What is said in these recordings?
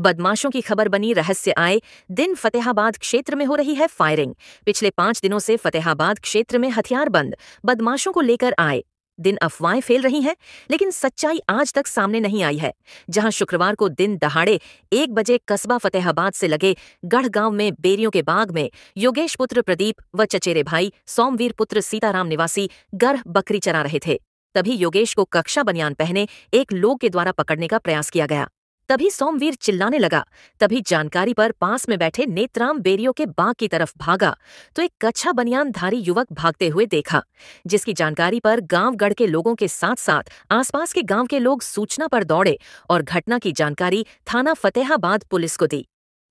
बदमाशों की खबर बनी, रहस्य आए। दिन फतेहाबाद क्षेत्र में हो रही है फायरिंग। पिछले पाँच दिनों से फतेहाबाद क्षेत्र में हथियार बंद, बदमाशों को लेकर आए। दिन अफवाहें फैल रही हैं, लेकिन सच्चाई आज तक सामने नहीं आई है। जहाँ शुक्रवार को दिन दहाड़े एक बजे कस्बा फतेहाबाद से लगे गढ़गांव में बेरियों के बाग में योगेश पुत्र प्रदीप व चचेरे भाई सोमवीर पुत्र सीताराम निवासी गर्भ बकरी चरा रहे थे। तभी योगेश को कक्षा बनियान पहने एक लोग के द्वारा पकड़ने का प्रयास किया गया। तभी सोमवीर चिल्लाने लगा। तभी जानकारी पर पास में बैठे नेत्राम बेरियो के बाग की तरफ़ भागा तो एक कच्छा बनियानधारी युवक भागते हुए देखा, जिसकी जानकारी पर गाँव गढ़ के लोगों के साथ साथ आसपास के गाँव के लोग सूचना पर दौड़े और घटना की जानकारी थाना फतेहाबाद पुलिस को दी।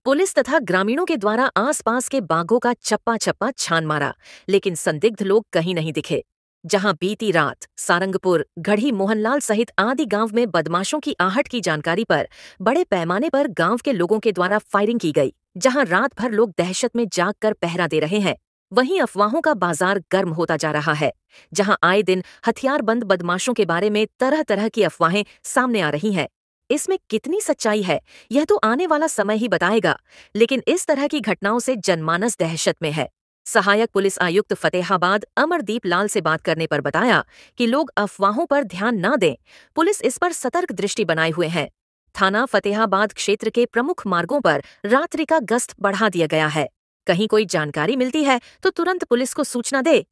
पुलिस तथा ग्रामीणों के द्वारा आसपास के बाघों का चप्पा चप्पा छान मारा, लेकिन संदिग्ध लोग कहीं नहीं दिखे। जहाँ बीती रात सारंगपुर गढ़ी मोहनलाल सहित आदि गाँव में बदमाशों की आहट की जानकारी पर बड़े पैमाने पर गाँव के लोगों के द्वारा फायरिंग की गई, जहाँ रात भर लोग दहशत में जाग कर पहरा दे रहे हैं। वहीं अफवाहों का बाज़ार गर्म होता जा रहा है, जहाँ आए दिन हथियारबंद बदमाशों के बारे में तरह तरह की अफवाहें सामने आ रही हैं। इसमें कितनी सच्चाई है, यह तो आने वाला समय ही बताएगा, लेकिन इस तरह की घटनाओं से जनमानस दहशत में है। सहायक पुलिस आयुक्त फतेहाबाद अमरदीप लाल से बात करने पर बताया कि लोग अफवाहों पर ध्यान न दें। पुलिस इस पर सतर्क दृष्टि बनाए हुए है। थाना फतेहाबाद क्षेत्र के प्रमुख मार्गों पर रात्रि का गश्त बढ़ा दिया गया है। कहीं कोई जानकारी मिलती है तो तुरंत पुलिस को सूचना दे।